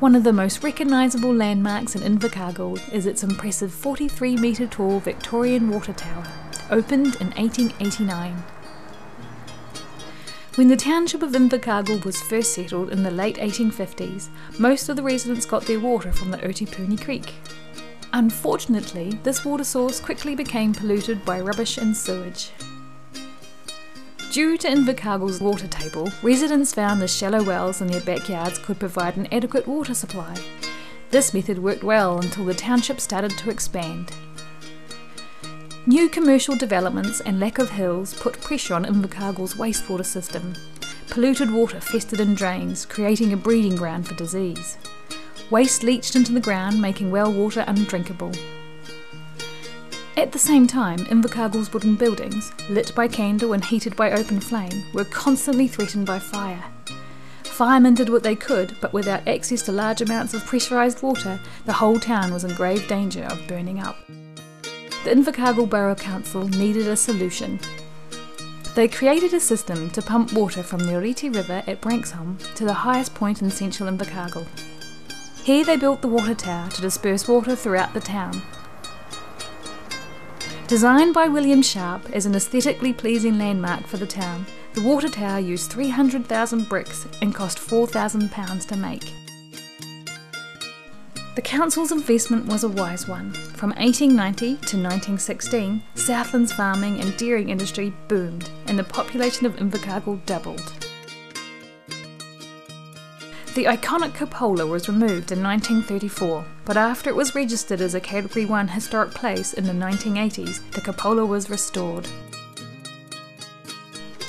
One of the most recognisable landmarks in Invercargill is its impressive 43 metre tall Victorian water tower, opened in 1889. When the township of Invercargill was first settled in the late 1850s, most of the residents got their water from the Otepuni Creek. Unfortunately, this water source quickly became polluted by rubbish and sewage. Due to Invercargill's water table, residents found the shallow wells in their backyards could provide an adequate water supply. This method worked well until the township started to expand. New commercial developments and lack of hills put pressure on Invercargill's wastewater system. Polluted water festered in drains, creating a breeding ground for disease. Waste leached into the ground, making well water undrinkable. At the same time, Invercargill's wooden buildings, lit by candle and heated by open flame, were constantly threatened by fire. Firemen did what they could, but without access to large amounts of pressurised water, the whole town was in grave danger of burning up. The Invercargill Borough Council needed a solution. They created a system to pump water from the Oreti River at Branxholme to the highest point in central Invercargill. Here they built the water tower to disperse water throughout the town, Designed by William Sharp as an aesthetically pleasing landmark for the town, the water tower used 300,000 bricks and cost £4,000 to make. The council's investment was a wise one. From 1890 to 1916, Southland's farming and dairying industry boomed and the population of Invercargill doubled. The iconic cupola was removed in 1934, but after it was registered as a Category 1 historic place in the 1980s, the cupola was restored.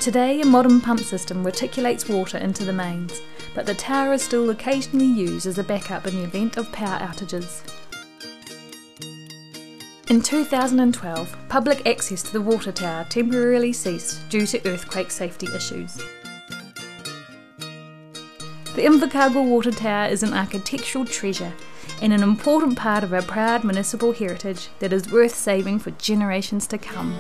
Today, a modern pump system reticulates water into the mains, but the tower is still occasionally used as a backup in the event of power outages. In 2012, public access to the water tower temporarily ceased due to earthquake safety issues. The Invercargill Water Tower is an architectural treasure and an important part of our proud municipal heritage that is worth saving for generations to come.